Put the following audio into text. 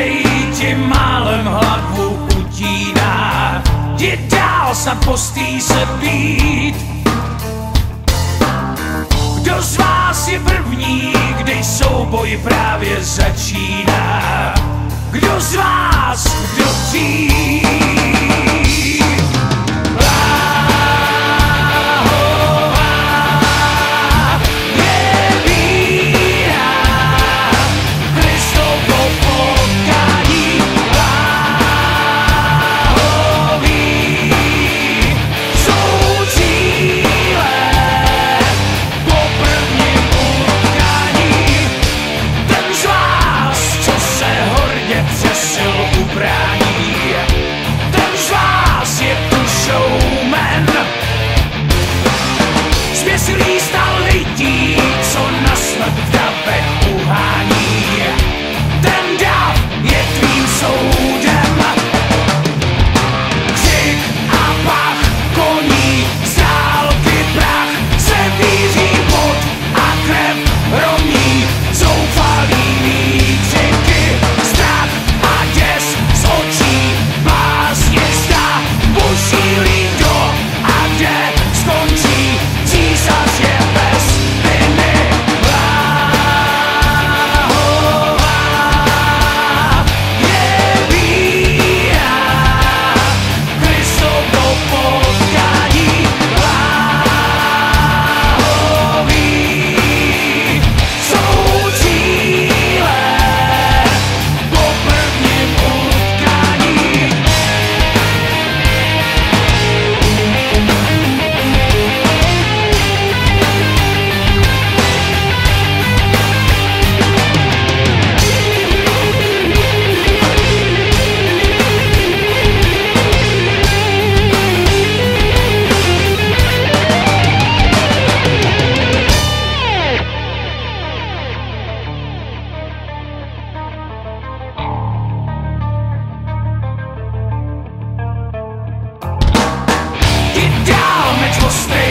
ostrej ti málem hlavu utíná. Jdi dál, snad postý se být. Kdo z vás je první, když souboj právě začíná? Kdo z vás, kdo dřív? stay